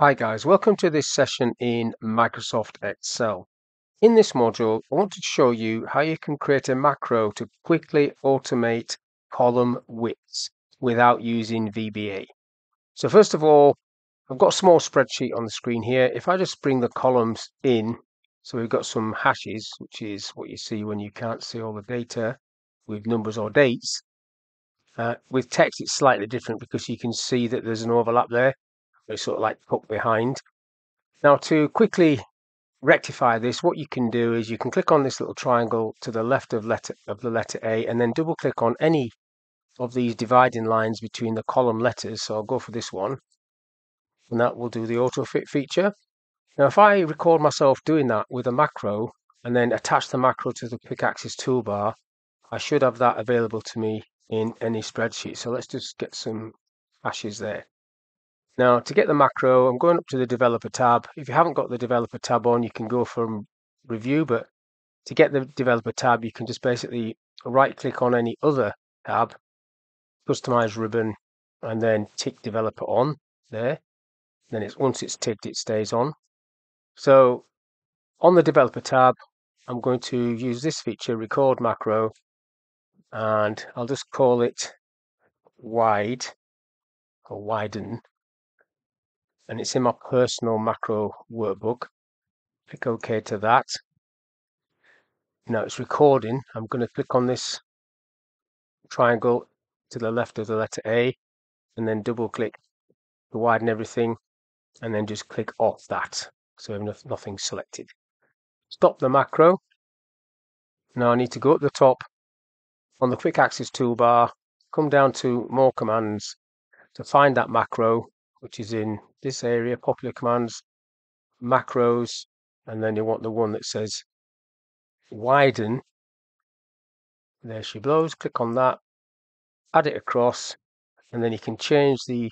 Hi guys, welcome to this session in Microsoft Excel. In this module, I want to show you how you can create a macro to quickly automate column widths without using VBA. So first of all, I've got a small spreadsheet on the screen here. If I just bring the columns in, so we've got some hashes, which is what you see when you can't see all the data with numbers or dates. Uh, with text, it's slightly different because you can see that there's an overlap there they sort of like tucked behind. Now to quickly rectify this, what you can do is you can click on this little triangle to the left of letter of the letter A and then double click on any of these dividing lines between the column letters. So I'll go for this one and that will do the auto fit feature. Now if I record myself doing that with a macro and then attach the macro to the quick access toolbar, I should have that available to me in any spreadsheet. So let's just get some hashes there. Now to get the macro, I'm going up to the developer tab. If you haven't got the developer tab on, you can go from review, but to get the developer tab, you can just basically right click on any other tab, customize ribbon, and then tick developer on there. Then it's once it's ticked, it stays on. So on the developer tab, I'm going to use this feature, record macro, and I'll just call it wide or widen and it's in my personal macro workbook. Click OK to that. Now it's recording. I'm going to click on this triangle to the left of the letter A and then double click to widen everything and then just click off that. So nothing selected. Stop the macro. Now I need to go up the top on the quick access toolbar, come down to more commands to find that macro which is in this area, popular commands, macros, and then you want the one that says widen. There she blows, click on that, add it across, and then you can change the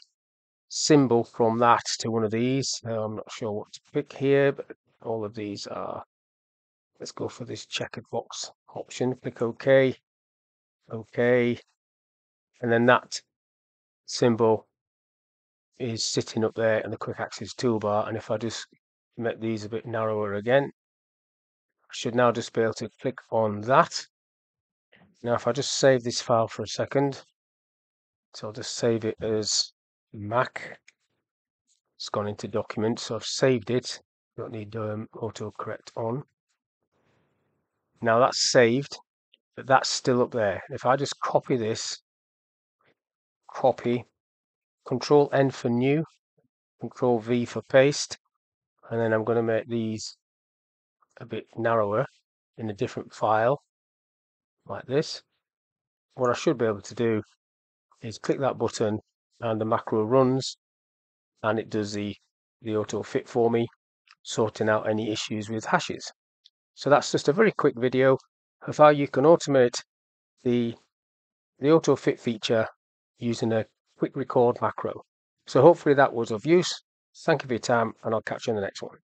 symbol from that to one of these. Uh, I'm not sure what to pick here, but all of these are, let's go for this checkered box option, click OK, OK, and then that symbol is sitting up there in the quick access toolbar and if I just make these a bit narrower again I should now just be able to click on that. Now if I just save this file for a second so I'll just save it as Mac. It's gone into document so I've saved it. Don't need um, autocorrect on. Now that's saved but that's still up there. If I just copy this copy Control N for new, Control V for paste, and then I'm going to make these a bit narrower in a different file, like this. What I should be able to do is click that button and the macro runs and it does the, the auto fit for me, sorting out any issues with hashes. So that's just a very quick video of how you can automate the, the auto fit feature using a quick record macro. So hopefully that was of use. Thank you for your time and I'll catch you in the next one.